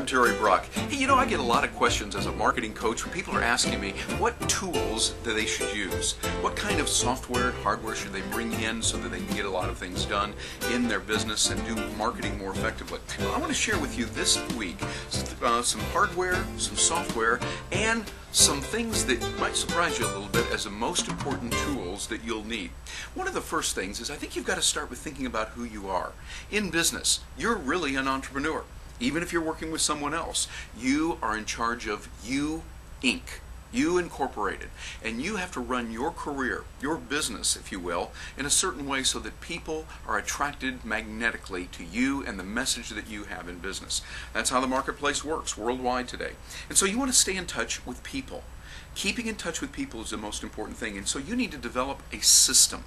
I'm Terry Brock. Hey, you know, I get a lot of questions as a marketing coach when people are asking me what tools that they should use. What kind of software and hardware should they bring in so that they can get a lot of things done in their business and do marketing more effectively? Well, I want to share with you this week uh, some hardware, some software, and some things that might surprise you a little bit as the most important tools that you'll need. One of the first things is I think you've got to start with thinking about who you are. In business, you're really an entrepreneur. Even if you're working with someone else, you are in charge of you Inc. You Incorporated. And you have to run your career, your business, if you will, in a certain way so that people are attracted magnetically to you and the message that you have in business. That's how the marketplace works worldwide today. And so you want to stay in touch with people. Keeping in touch with people is the most important thing. And so you need to develop a system.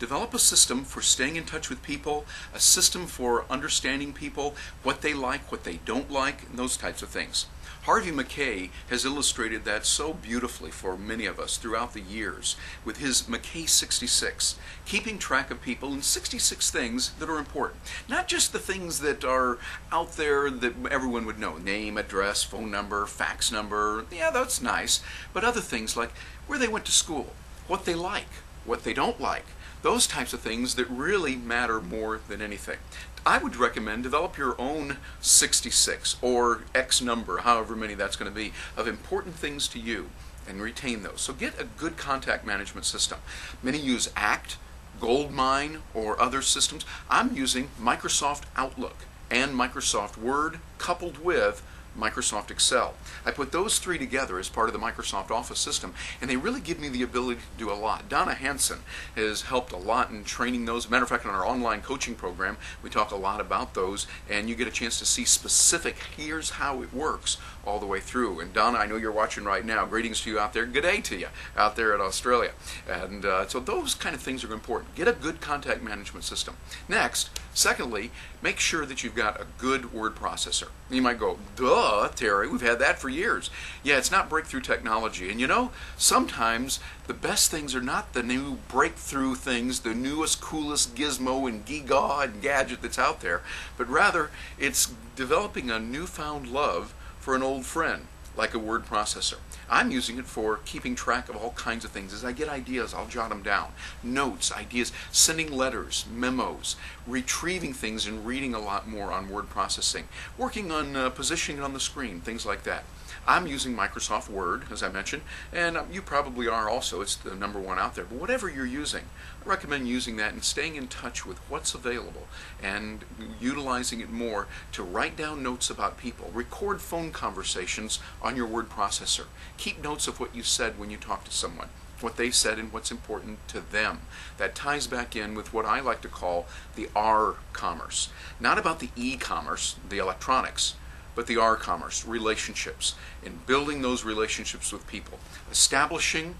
Develop a system for staying in touch with people, a system for understanding people, what they like, what they don't like, and those types of things. Harvey Mackay has illustrated that so beautifully for many of us throughout the years with his McKay 66, keeping track of people and 66 things that are important. Not just the things that are out there that everyone would know name, address, phone number, fax number. Yeah, that's nice. But other things like where they went to school, what they like, what they don't like, those types of things that really matter more than anything. I would recommend develop your own 66 or X number, however many that's going to be, of important things to you and retain those. So get a good contact management system. Many use ACT, Goldmine, or other systems. I'm using Microsoft Outlook and Microsoft Word coupled with Microsoft Excel. I put those three together as part of the Microsoft Office system, and they really give me the ability to do a lot. Donna Hanson has helped a lot in training those. Matter of fact, in our online coaching program, we talk a lot about those, and you get a chance to see specific, here's how it works all the way through. And Donna, I know you're watching right now. Greetings to you out there. Good day to you out there in Australia. And uh, so those kind of things are important. Get a good contact management system. Next, secondly, make sure that you've got a good word processor. You might go, duh, Terry, we've had that for years. Yeah, it's not breakthrough technology. And you know, sometimes the best things are not the new breakthrough things, the newest, coolest gizmo and giga and gadget that's out there, but rather it's developing a newfound love for an old friend, like a word processor. I'm using it for keeping track of all kinds of things. As I get ideas, I'll jot them down. Notes, ideas, sending letters, memos, retrieving things and reading a lot more on word processing, working on uh, positioning it on the screen, things like that. I'm using Microsoft Word, as I mentioned, and um, you probably are also. It's the number one out there. But whatever you're using, I recommend using that and staying in touch with what's available and utilizing it more to write down notes about people. Record phone conversations on your word processor. Keep notes of what you said when you talk to someone what they said and what's important to them. That ties back in with what I like to call the R commerce. Not about the e commerce, the electronics, but the R commerce, relationships, and building those relationships with people. Establishing,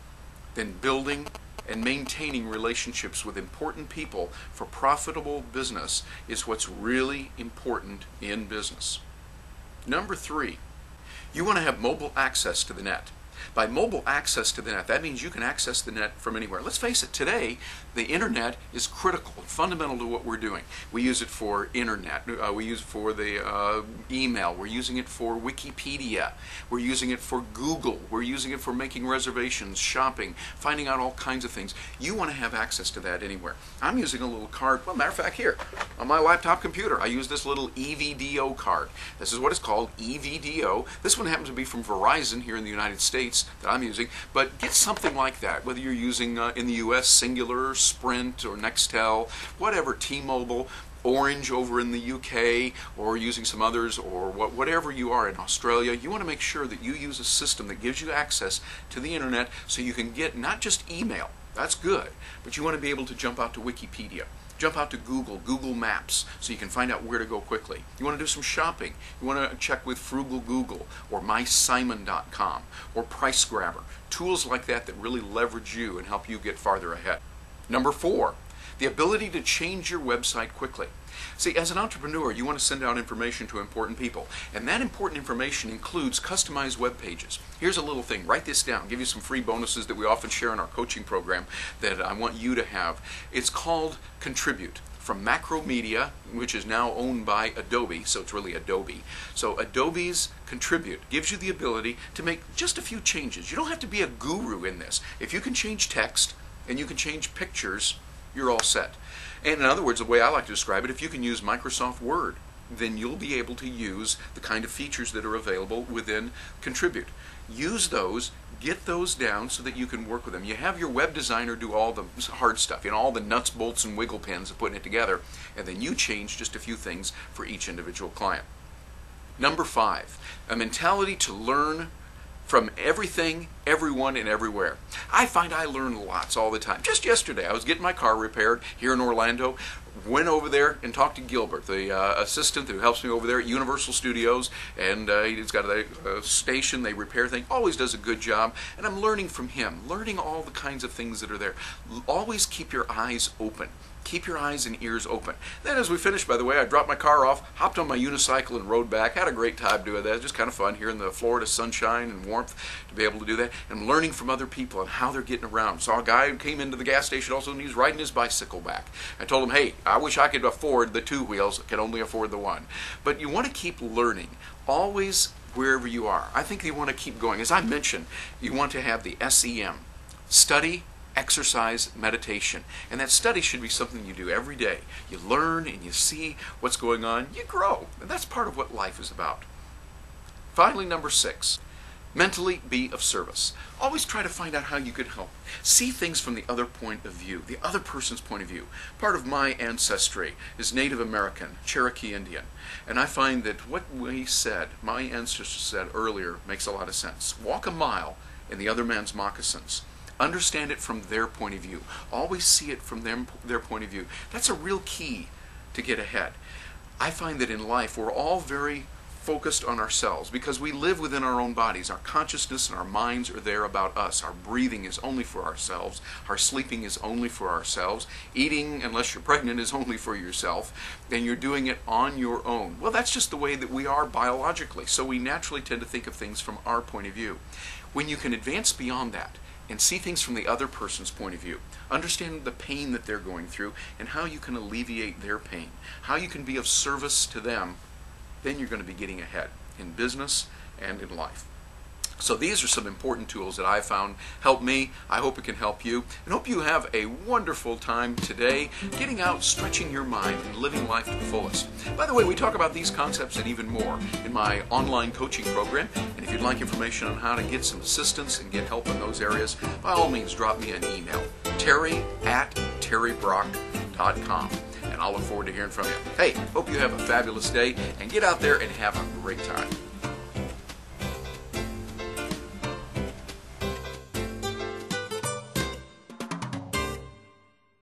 then building, and maintaining relationships with important people for profitable business is what's really important in business. Number three, you want to have mobile access to the net. By mobile access to the net, that means you can access the net from anywhere. Let's face it, today, the internet is critical and fundamental to what we're doing. We use it for internet, uh, we use it for the uh, email, we're using it for Wikipedia, we're using it for Google, we're using it for making reservations, shopping, finding out all kinds of things. You want to have access to that anywhere. I'm using a little card, well, matter of fact, here, on my laptop computer, I use this little EVDO card. This is what it's called, EVDO. This one happens to be from Verizon here in the United States that I'm using, but get something like that, whether you're using uh, in the US Cingular, Sprint, or Nextel, whatever, T-Mobile, Orange over in the UK, or using some others, or what, whatever you are in Australia, you want to make sure that you use a system that gives you access to the internet so you can get not just email, that's good, but you want to be able to jump out to Wikipedia. Jump out to Google, Google Maps, so you can find out where to go quickly. You want to do some shopping. You want to check with Froogle Google or MySimon.com or Price Grabber. Tools like that that really leverage you and help you get farther ahead. Number four, the ability to change your website quickly. See, as an entrepreneur, you want to send out information to important people, and that important information includes customized web pages. Here's a little thing, write this down, give you some free bonuses that we often share in our coaching program that I want you to have. It's called Contribute. from Macromedia, which is now owned by Adobe, so it's really Adobe. So Adobe's Contribute gives you the ability to make just a few changes. You don't have to be a guru in this. If you can change text and you can change pictures, you're all set. And in other words, the way I like to describe it, if you can use Microsoft Word, then you'll be able to use the kind of features that are available within Contribute. Use those, get those down so that you can work with them. You have your web designer do all the hard stuff, you know, all the nuts, bolts, and wiggle pins of putting it together, and then you change just a few things for each individual client. Number five, a mentality to learn from everything, everyone, and everywhere. I find I learn lots all the time. Just yesterday, I was getting my car repaired here in Orlando. Went over there and talked to Gilbert, the uh, assistant who helps me over there at Universal Studios, and uh, he's got a, a station. They repair things. Always does a good job, and I'm learning from him, learning all the kinds of things that are there. Always keep your eyes open. Keep your eyes and ears open. Then, as we finished, by the way, I dropped my car off, hopped on my unicycle, and rode back. Had a great time doing that. Just kind of fun here in the Florida sunshine and warmth to be able to do that. And learning from other people and how they're getting around. Saw a guy who came into the gas station also, and he was riding his bicycle back. I told him, hey, I wish I could afford the two wheels, I can only afford the one. But you want to keep learning. Always wherever you are. I think you want to keep going. As I mentioned, you want to have the SEM study, exercise, meditation. And that study should be something you do every day. You learn and you see what's going on, you grow. And that's part of what life is about. Finally, number six. Mentally be of service. Always try to find out how you can help. See things from the other point of view, the other person's point of view. Part of my ancestry is Native American, Cherokee Indian. And I find that what we said, my ancestors said earlier, makes a lot of sense. Walk a mile in the other man's moccasins. Understand it from their point of view. Always see it from them, their point of view. That's a real key to get ahead. I find that in life we're all very focused on ourselves because we live within our own bodies. Our consciousness and our minds are there about us. Our breathing is only for ourselves. Our sleeping is only for ourselves. Eating, unless you're pregnant, is only for yourself. And you're doing it on your own. Well, that's just the way that we are biologically. So we naturally tend to think of things from our point of view. When you can advance beyond that, and see things from the other person's point of view. Understand the pain that they're going through and how you can alleviate their pain, how you can be of service to them, then you're going to be getting ahead in business and in life. So these are some important tools that I found help me. I hope it can help you. And hope you have a wonderful time today getting out, stretching your mind, and living life to the fullest. By the way, we talk about these concepts and even more in my online coaching program. And if you'd like information on how to get some assistance and get help in those areas, by all means, drop me an email. Terry at terrybrock.com. I'll look forward to hearing from you. Hey, hope you have a fabulous day and get out there and have a great time.